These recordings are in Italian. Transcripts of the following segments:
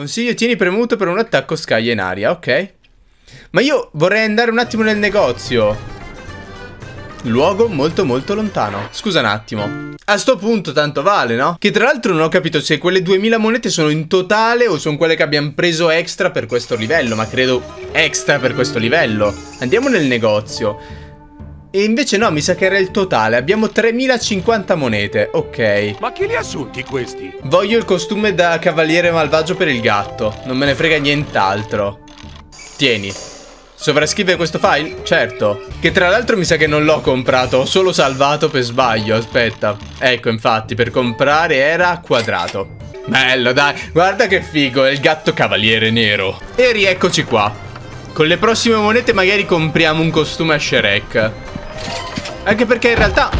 Consiglio, tieni premuto per un attacco scaglia in aria, ok. Ma io vorrei andare un attimo nel negozio. Luogo molto molto lontano. Scusa un attimo. A sto punto tanto vale, no? Che tra l'altro non ho capito se quelle 2000 monete sono in totale o sono quelle che abbiamo preso extra per questo livello, ma credo extra per questo livello. Andiamo nel negozio. E invece no, mi sa che era il totale. Abbiamo 3050 monete. Ok. Ma chi li ha assunti questi? Voglio il costume da cavaliere malvagio per il gatto. Non me ne frega nient'altro. Tieni. Sovrascrive questo file? Certo. Che tra l'altro mi sa che non l'ho comprato, ho solo salvato per sbaglio, aspetta. Ecco, infatti, per comprare era quadrato. Bello, dai, guarda che figo, è il gatto cavaliere nero. E rieccoci qua. Con le prossime monete magari compriamo un costume a Shrek. Anche perché in realtà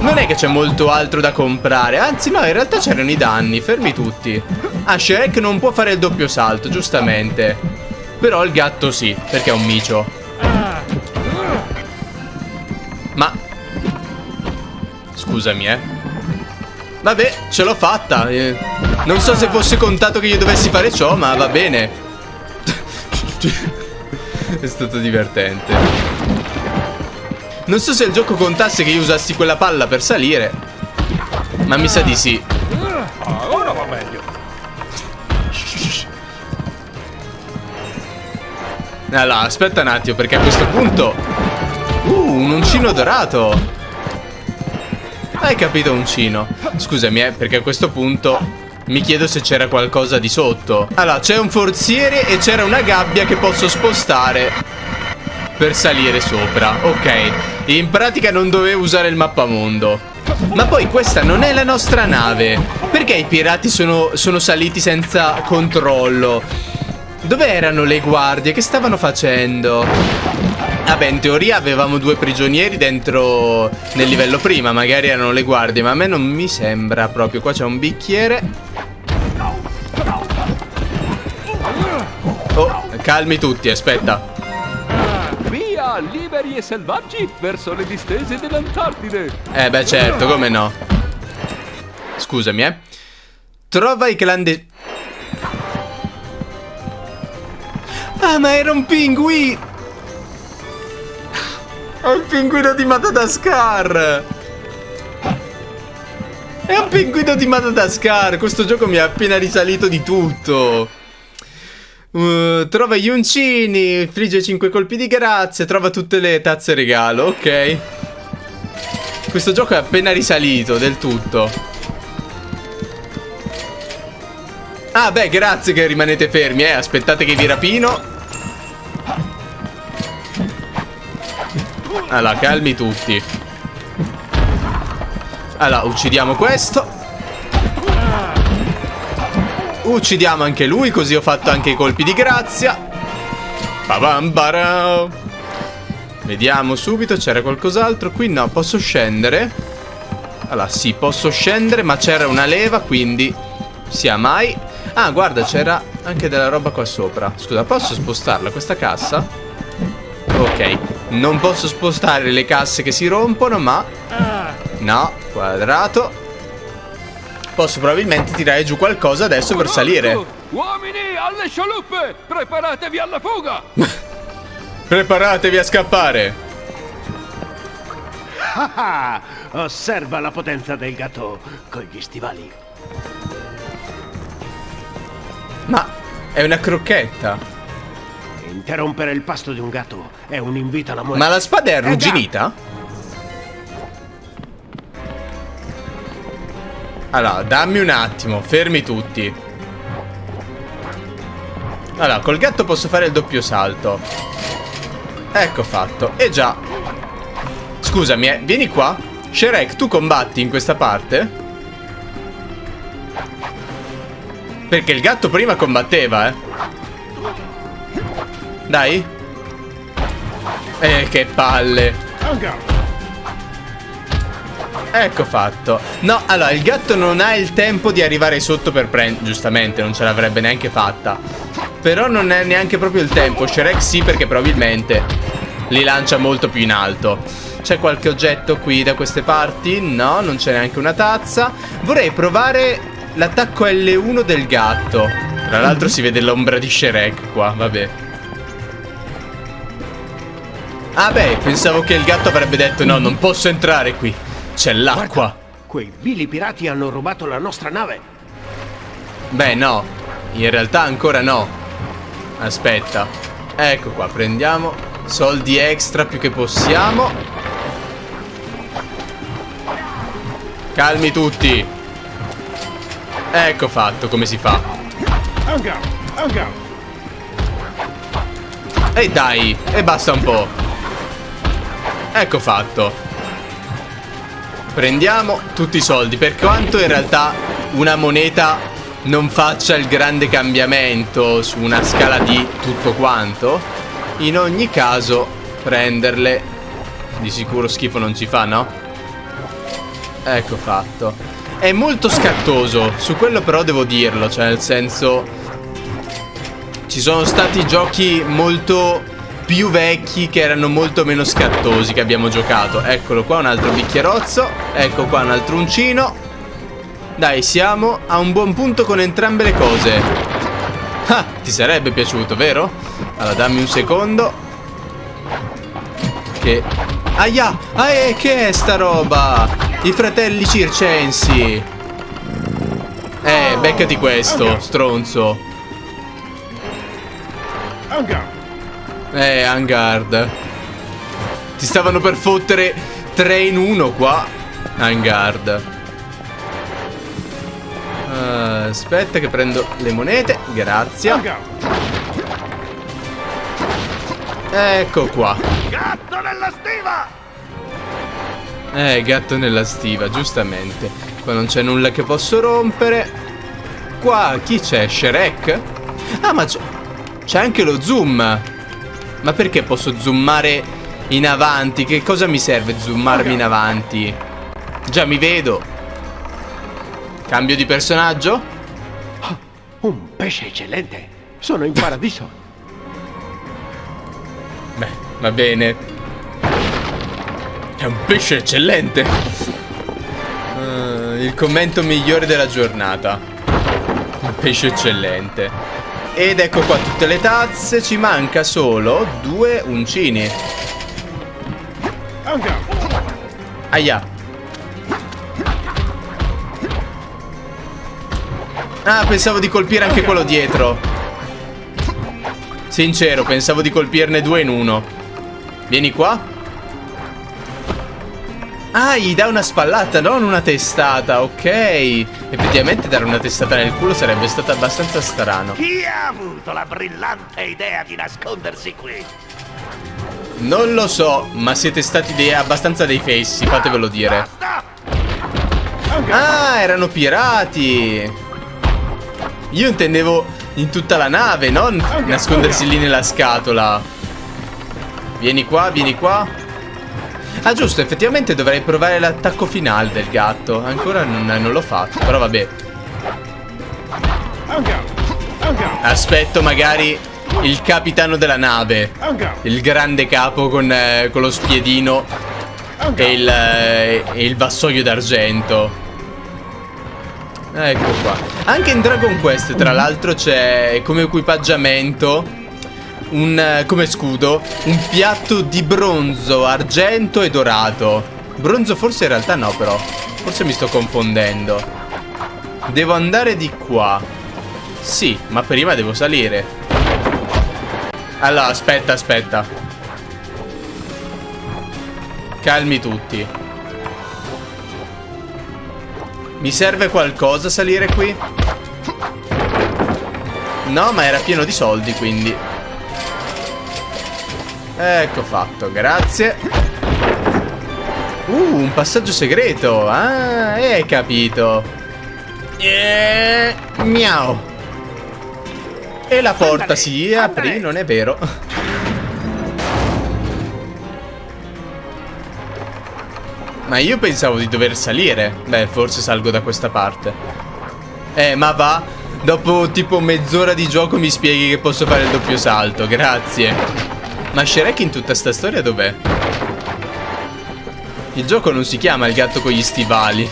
non è che c'è molto altro da comprare Anzi no, in realtà c'erano i danni Fermi tutti Ah, Shrek non può fare il doppio salto, giustamente però il gatto sì, perché è un micio. Ma... Scusami, eh. Vabbè, ce l'ho fatta. Eh, non so se fosse contato che io dovessi fare ciò, ma va bene. è stato divertente. Non so se il gioco contasse che io usassi quella palla per salire. Ma mi sa di sì. Ora va meglio. Allora, aspetta un attimo, perché a questo punto... Uh, un uncino dorato. Hai capito uncino? Scusami, eh, perché a questo punto mi chiedo se c'era qualcosa di sotto. Allora, c'è un forziere e c'era una gabbia che posso spostare per salire sopra. Ok, in pratica non dovevo usare il mappamondo. Ma poi questa non è la nostra nave. Perché i pirati sono, sono saliti senza controllo? Dove erano le guardie? Che stavano facendo? Vabbè, in teoria avevamo due prigionieri dentro nel livello prima. Magari erano le guardie, ma a me non mi sembra proprio. Qua c'è un bicchiere. Oh, calmi tutti, aspetta. Via, liberi e selvaggi, verso le distese dell'Antartide. Eh beh, certo, come no. Scusami, eh. Trova i clandestini. Ah, ma era un pinguino! È il pinguino di Madagascar! È un pinguino di Madagascar! Questo gioco mi ha appena risalito di tutto! Uh, trova gli uncini, frigge 5 colpi di grazia, trova tutte le tazze regalo, ok. Questo gioco è appena risalito del tutto. Ah beh, grazie che rimanete fermi, eh. Aspettate che vi rapino. Allora, calmi tutti. Allora, uccidiamo questo. Uccidiamo anche lui, così ho fatto anche i colpi di grazia. Vediamo subito, c'era qualcos'altro. Qui no, posso scendere. Allora, sì, posso scendere, ma c'era una leva, quindi sia mai. Ah, guarda, c'era anche della roba qua sopra. Scusa, posso spostarla questa cassa? Ok, non posso spostare le casse che si rompono, ma... No, quadrato. Posso probabilmente tirare giù qualcosa adesso per salire. Uomini, alle scialuppe! Preparatevi alla fuga! Preparatevi a scappare! Ah, osserva la potenza del gatto con gli stivali. Ma è una crocchetta. Interrompere il pasto di un gatto è un invito alla morte. Ma la spada è arrugginita? Allora, dammi un attimo, fermi tutti. Allora, col gatto posso fare il doppio salto. Ecco fatto. E già. Scusami, eh, vieni qua. Shrek, tu combatti in questa parte? Perché il gatto prima combatteva, eh. Dai. Eh, che palle. Ecco fatto. No, allora, il gatto non ha il tempo di arrivare sotto per prendere... Giustamente, non ce l'avrebbe neanche fatta. Però non è neanche proprio il tempo. Shrek sì, perché probabilmente li lancia molto più in alto. C'è qualche oggetto qui da queste parti? No, non c'è neanche una tazza. Vorrei provare L'attacco L1 del gatto Tra l'altro si vede l'ombra di Shrek qua, vabbè. Ah beh, pensavo che il gatto avrebbe detto no, non posso entrare qui. C'è l'acqua. Quei vili pirati hanno rubato la nostra nave. Beh, no. In realtà ancora no. Aspetta. Ecco qua, prendiamo soldi extra più che possiamo. Calmi tutti. Ecco fatto come si fa. E dai, e basta un po'. Ecco fatto. Prendiamo tutti i soldi, per quanto in realtà una moneta non faccia il grande cambiamento su una scala di tutto quanto. In ogni caso, prenderle di sicuro schifo non ci fa, no? Ecco fatto. È molto scattoso, su quello però devo dirlo, cioè nel senso... Ci sono stati giochi molto più vecchi che erano molto meno scattosi che abbiamo giocato. Eccolo qua, un altro bicchierozzo. Ecco qua un altro uncino. Dai, siamo a un buon punto con entrambe le cose. Ah, ti sarebbe piaciuto, vero? Allora, dammi un secondo. Che... Aia! Ah, eh, che è sta roba? I fratelli circensi. Eh, beccati questo, stronzo. Eh, Angard. Ti stavano per fottere 3 in 1 qua. Angard. Uh, aspetta che prendo le monete. Grazie. Ecco qua. Gatto nella stiva! Eh, gatto nella stiva, giustamente. Qua non c'è nulla che posso rompere. Qua chi c'è? Shrek? Ah, ma. C'è anche lo zoom. Ma perché posso zoomare in avanti? Che cosa mi serve zoomarmi in avanti? Già mi vedo. Cambio di personaggio? Un pesce eccellente. Sono in paradiso. Beh, va bene. È un pesce eccellente. Eh, il commento migliore della giornata. Un pesce eccellente. Ed ecco qua tutte le tazze. Ci manca solo due uncini. Aia. Ah, pensavo di colpire anche quello dietro. Sincero, pensavo di colpirne due in uno. Vieni qua. Ah, gli dà una spallata, non una testata, ok. Effettivamente dare una testata nel culo sarebbe stato abbastanza strano. Chi ha avuto la brillante idea di nascondersi qui? Non lo so, ma siete stati dei, abbastanza dei fessi, fatevelo dire. Ah, erano pirati. Io intendevo in tutta la nave, non nascondersi lì nella scatola. Vieni qua, vieni qua. Ah, giusto, effettivamente dovrei provare l'attacco finale del gatto. Ancora non, non l'ho fatto, però vabbè. Aspetto magari il capitano della nave. Il grande capo con, eh, con lo spiedino e il, eh, e il vassoio d'argento. Ecco qua. Anche in Dragon Quest, tra l'altro, c'è come equipaggiamento un eh, come scudo un piatto di bronzo, argento e dorato. Bronzo forse in realtà no, però. Forse mi sto confondendo. Devo andare di qua. Sì, ma prima devo salire. Allora, aspetta, aspetta. Calmi tutti. Mi serve qualcosa salire qui? No, ma era pieno di soldi, quindi. Ecco fatto, grazie. Uh, un passaggio segreto. Ah, hai capito. Eh, miau. E la porta si aprì, non è vero. Ma io pensavo di dover salire. Beh, forse salgo da questa parte. Eh, ma va. Dopo tipo mezz'ora di gioco mi spieghi che posso fare il doppio salto. Grazie. Ma Shrek in tutta sta storia dov'è? Il gioco non si chiama il gatto con gli stivali.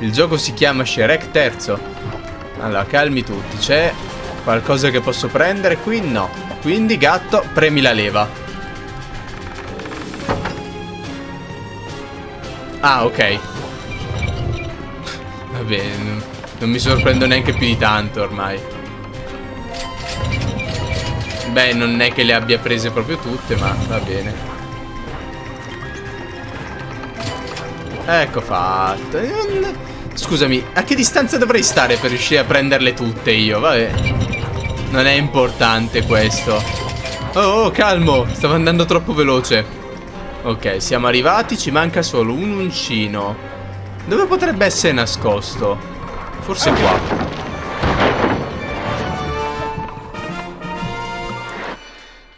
Il gioco si chiama Shrek terzo. Allora, calmi tutti. C'è Qualcosa che posso prendere qui? No. Quindi gatto, premi la leva. Ah, ok. Vabbè, non mi sorprendo neanche più di tanto ormai. Beh, non è che le abbia prese proprio tutte, ma va bene. Ecco fatto. Scusami, a che distanza dovrei stare per riuscire a prenderle tutte io? Vabbè. Non è importante questo. Oh, oh, calmo. Stavo andando troppo veloce. Ok, siamo arrivati. Ci manca solo un uncino. Dove potrebbe essere nascosto? Forse qua.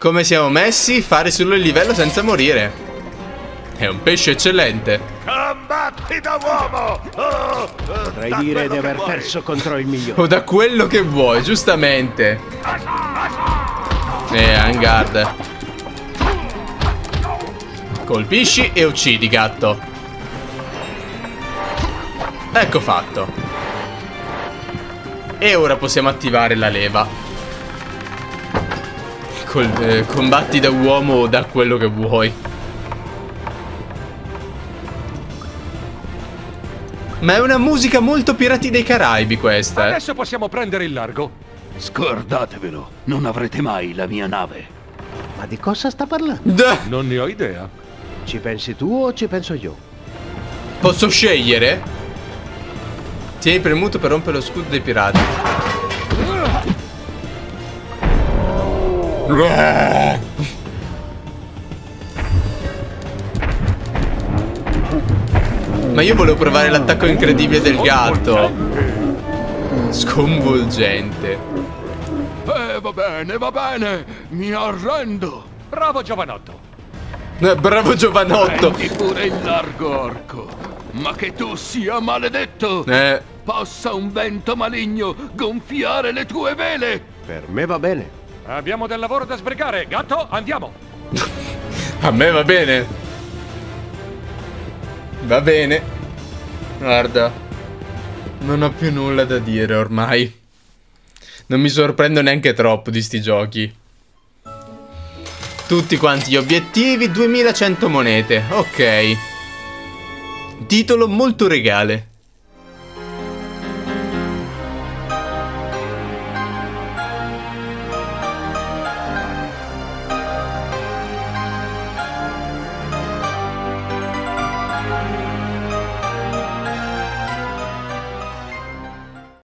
Come siamo messi? Fare solo il livello senza morire. È un pesce eccellente. Combatti da uomo! Oh, Potrei dire di aver perso contro il migliore. O da quello che vuoi, giustamente. Eh, Angard. Colpisci e uccidi, gatto. Ecco fatto. E ora possiamo attivare la leva. Col, eh, combatti da uomo o da quello che vuoi. Ma è una musica molto Pirati dei Caraibi questa. Eh? Adesso possiamo prendere il largo. Scordatevelo, non avrete mai la mia nave. Ma di cosa sta parlando? Duh. Non ne ho idea. Ci pensi tu o ci penso io? Posso scegliere? Tieni premuto per rompere lo scudo dei pirati. Ma io volevo provare l'attacco incredibile del gatto. Sconvolgente. Eh, va bene, va bene. Mi arrendo. Bravo giovanotto. Eh, bravo giovanotto. Prendi pure il largo orco. Ma che tu sia maledetto. Eh, Possa un vento maligno gonfiare le tue vele. Per me va bene. Abbiamo del lavoro da sbrigare. Gatto, andiamo. a me va bene. Va bene. Guarda. Non ho più nulla da dire ormai. Non mi sorprendo neanche troppo di sti giochi. Tutti quanti gli obiettivi, 2100 monete. Ok. Titolo molto regale.